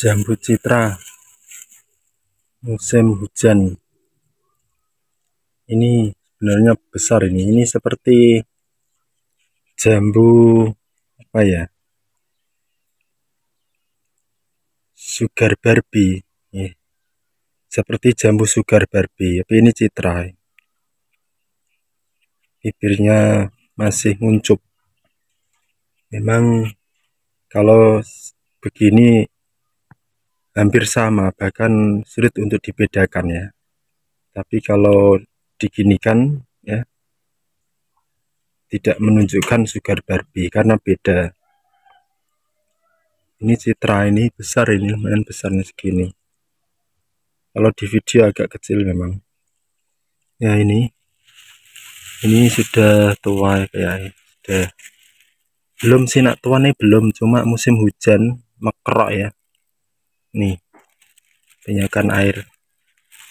Jambu citra. Musim hujan. Ini sebenarnya besar ini. Ini seperti jambu apa ya? Sugar barbie. Seperti jambu sugar barbie tapi ini citra. Bibirnya masih nguncup. Memang kalau begini hampir sama bahkan sulit untuk dibedakan ya. Tapi kalau diginikan ya tidak menunjukkan sugar barbie karena beda. Ini citra ini besar ini lumayan besarnya segini. Kalau di video agak kecil memang. Ya ini. Ini sudah tua kayak sudah. Belum sih nak tua nih belum. Cuma musim hujan mekrok ya nih penyakan air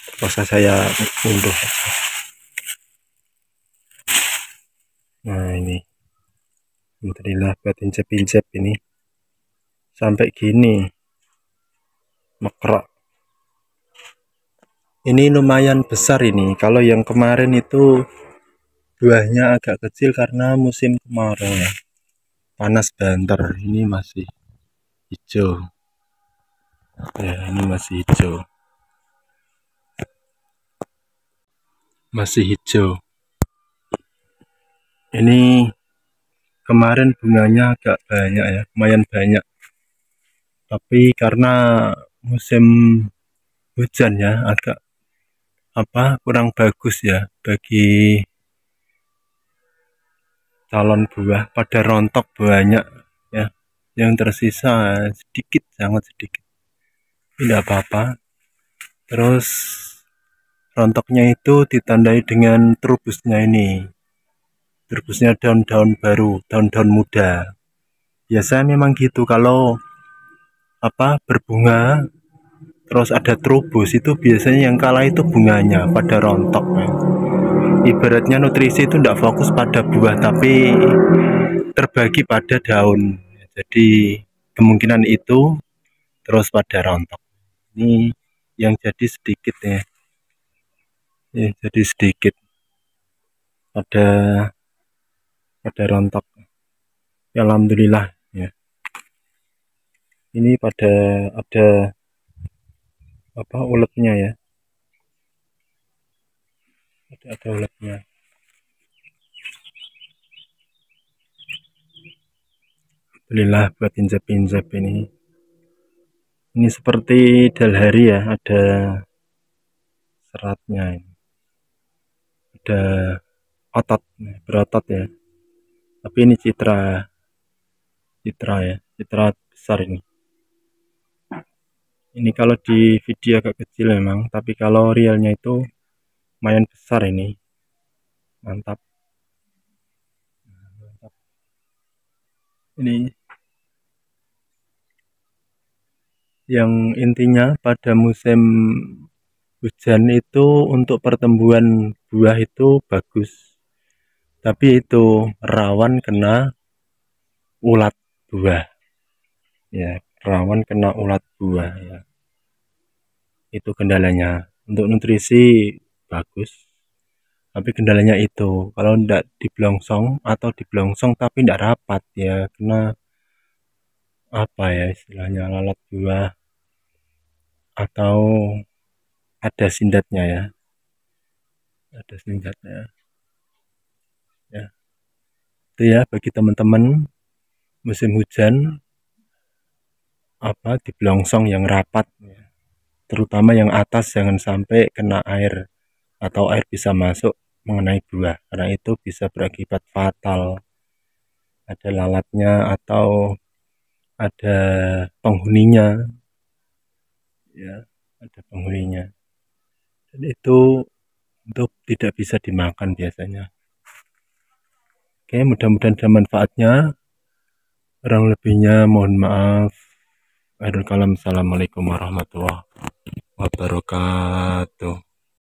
terpaksa saya unduh nah ini. Alhamdulillah buat injep-injep ini. Sampai gini. Mekrok ini lumayan besar ini. Kalau yang kemarin itu buahnya agak kecil karena musim kemarau. Panas banter. Ini masih hijau ya ini masih hijau. Masih hijau. Ini kemarin bunganya agak banyak ya lumayan banyak. Tapi karena musim hujan ya agak apa kurang bagus ya bagi calon buah. Pada rontok banyak ya. Yang tersisa sedikit sangat sedikit tidak apa-apa. Terus rontoknya itu ditandai dengan trubusnya ini. Trubusnya daun-daun baru daun-daun muda. Biasa memang gitu kalau apa berbunga terus ada trubus itu biasanya yang kalah itu bunganya pada rontok. Ya. ibaratnya nutrisi itu tidak fokus pada buah tapi terbagi pada daun. Jadi kemungkinan itu terus pada rontok ini yang jadi sedikit ya. Ini jadi sedikit. Pada pada rontok. Ya, Alhamdulillah ya. Ini pada ada apa uletnya ya. Ada ada uletnya. Alhamdulillah buat injap-injap ini ini seperti dalhari ya ada seratnya ini. Ada otot berotot ya. Tapi ini citra citra ya citra besar ini. Ini kalau di video agak kecil memang tapi kalau realnya itu lumayan besar ini. Mantap. Ini yang intinya pada musim hujan itu untuk pertumbuhan buah itu bagus. Tapi itu rawan kena ulat buah. Ya rawan kena ulat buah ya. Itu kendalanya. Untuk nutrisi bagus. Tapi kendalanya itu kalau tidak diblongsong atau diblongsong tapi tidak rapat ya kena apa ya istilahnya lalat buah atau ada sindatnya ya? Ada sindatnya. Ya. Itu ya bagi teman-teman musim hujan apa di belongsong yang rapat ya. terutama yang atas jangan sampai kena air atau air bisa masuk mengenai buah karena itu bisa berakibat fatal. Ada lalatnya atau ada penghuninya ya ada penghuninya dan itu untuk tidak bisa dimakan biasanya. Oke mudah-mudahan ada manfaatnya. Kurang lebihnya mohon maaf. Assalamualaikum warahmatullahi wabarakatuh